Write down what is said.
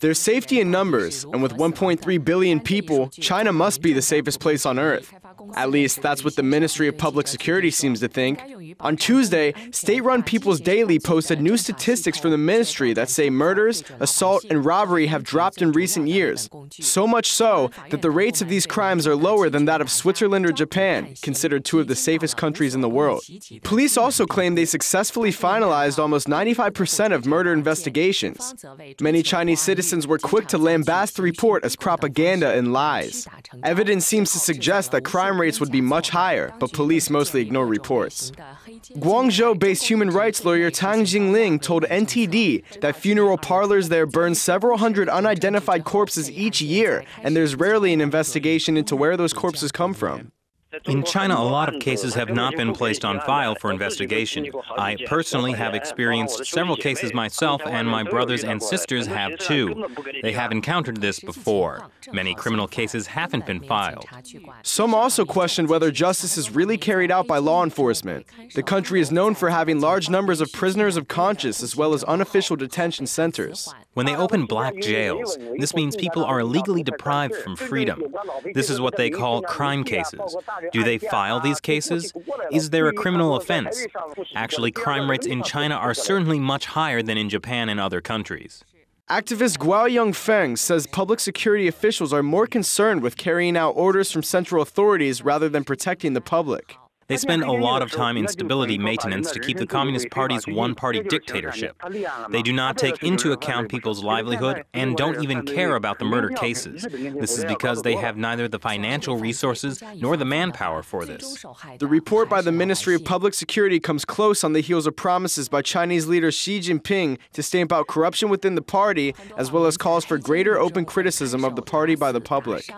There's safety in numbers, and with 1.3 billion people, China must be the safest place on earth. At least, that's what the Ministry of Public Security seems to think. On Tuesday, state run People's Daily posted new statistics from the ministry that say murders, assault, and robbery have dropped in recent years. So much so that the rates of these crimes are lower than that of Switzerland or Japan, considered two of the safest countries in the world. Police also claim they successfully finalized almost 95% of murder investigations. Many Chinese citizens were quick to lambast the report as propaganda and lies. Evidence seems to suggest that crime rates would be much higher, but police mostly ignore reports. Guangzhou based human rights lawyer Tang Jingling told NTD that funeral parlors there burn several hundred unidentified corpses each year, and there's rarely an investigation into where those corpses come from. In China, a lot of cases have not been placed on file for investigation. I personally have experienced several cases myself, and my brothers and sisters have too. They have encountered this before. Many criminal cases haven't been filed. Some also questioned whether justice is really carried out by law enforcement. The country is known for having large numbers of prisoners of conscience as well as unofficial detention centers. When they open black jails, this means people are illegally deprived from freedom. This is what they call crime cases. Do they file these cases? Is there a criminal offense? Actually, crime rates in China are certainly much higher than in Japan and other countries. Activist Guo Yongfeng says public security officials are more concerned with carrying out orders from central authorities rather than protecting the public. They spend a lot of time in stability maintenance to keep the Communist Party's one party dictatorship. They do not take into account people's livelihood and don't even care about the murder cases. This is because they have neither the financial resources nor the manpower for this. The report by the Ministry of Public Security comes close on the heels of promises by Chinese leader Xi Jinping to stamp out corruption within the party, as well as calls for greater open criticism of the party by the public.